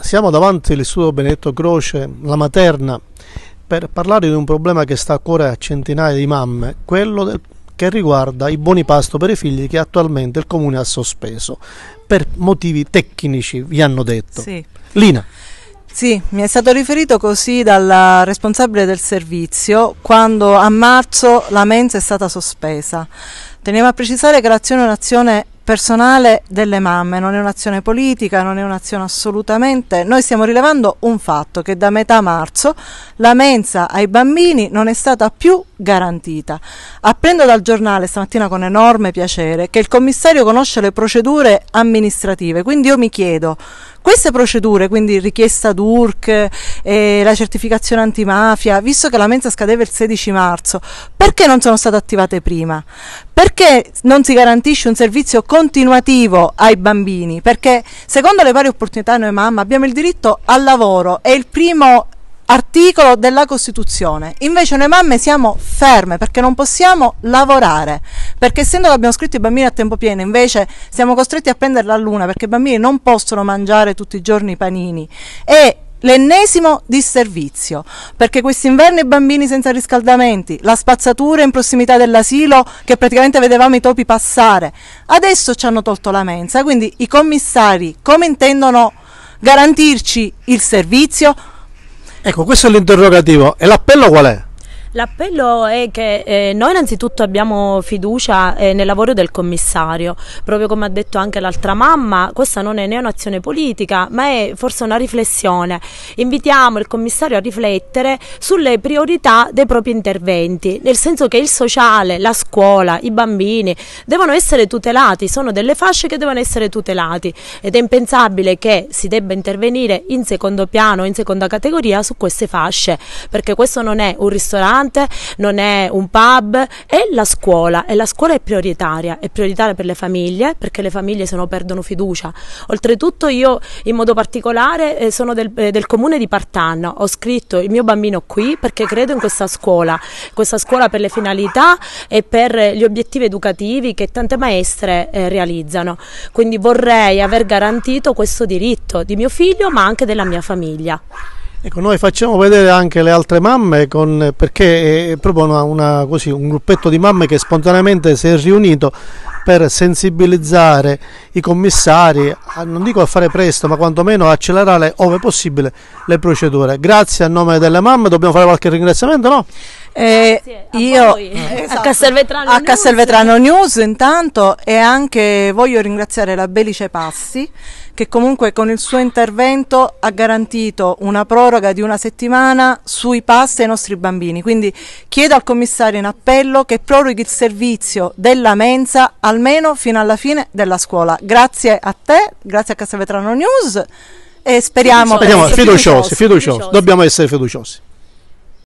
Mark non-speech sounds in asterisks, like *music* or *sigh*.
siamo davanti all'Istituto Benedetto Croce, la materna, per parlare di un problema che sta a cuore a centinaia di mamme, quello del, che riguarda i buoni pasto per i figli che attualmente il Comune ha sospeso, per motivi tecnici, vi hanno detto. Sì. Lina. Sì, mi è stato riferito così dalla responsabile del servizio quando a marzo la mensa è stata sospesa. Teniamo a precisare che l'azione è un'azione personale delle mamme, non è un'azione politica, non è un'azione assolutamente. Noi stiamo rilevando un fatto che da metà marzo la mensa ai bambini non è stata più garantita. Apprendo dal giornale stamattina con enorme piacere che il commissario conosce le procedure amministrative, quindi io mi chiedo queste procedure, quindi richiesta d'URC, eh, la certificazione antimafia, visto che la mensa scadeva il 16 marzo, perché non sono state attivate prima? Perché non si garantisce un servizio continuativo ai bambini? Perché secondo le varie opportunità noi mamma abbiamo il diritto al lavoro, è il primo articolo della Costituzione. Invece noi mamme siamo ferme perché non possiamo lavorare, perché essendo che abbiamo scritto i bambini a tempo pieno, invece siamo costretti a prendere la luna perché i bambini non possono mangiare tutti i giorni i panini e l'ennesimo disservizio, perché quest'inverno i bambini senza riscaldamenti, la spazzatura in prossimità dell'asilo che praticamente vedevamo i topi passare, adesso ci hanno tolto la mensa, quindi i commissari come intendono garantirci il servizio? Ecco, questo è l'interrogativo. E l'appello qual è? L'appello è che eh, noi innanzitutto abbiamo fiducia eh, nel lavoro del commissario, proprio come ha detto anche l'altra mamma, questa non è né un'azione politica ma è forse una riflessione. Invitiamo il commissario a riflettere sulle priorità dei propri interventi, nel senso che il sociale, la scuola, i bambini devono essere tutelati, sono delle fasce che devono essere tutelati ed è impensabile che si debba intervenire in secondo piano, in seconda categoria su queste fasce, perché questo non è un ristorante ristorante, non è un pub, è la scuola e la scuola è prioritaria, è prioritaria per le famiglie perché le famiglie se no perdono fiducia. Oltretutto io in modo particolare eh, sono del, eh, del, comune di Partanno, ho scritto il mio bambino qui perché credo in questa scuola, questa scuola per le finalità e per gli obiettivi educativi che tante maestre eh, realizzano. Quindi vorrei aver garantito questo diritto di mio figlio ma anche della mia famiglia. Ecco, noi facciamo vedere anche le altre mamme con, perché è proprio una, una, così, un gruppetto di mamme che spontaneamente si è riunito per sensibilizzare i commissari, a, non dico a fare presto, ma quantomeno a accelerare ove possibile le procedure. Grazie a nome delle mamme, dobbiamo fare qualche ringraziamento, no? Eh, io eh, *laughs* esatto. a Castelvetrano, a Castelvetrano News. News intanto e anche voglio ringraziare la Belice Passi che comunque con il suo intervento ha garantito una proroga di una settimana sui passi ai nostri bambini. Quindi chiedo al commissario in appello che proroghi il servizio della mensa almeno fino alla fine della scuola. Grazie a te, grazie a Castelvetrano News e speriamo... Speriamo, fiduciosi, fiduciosi, fiduciosi, dobbiamo essere fiduciosi.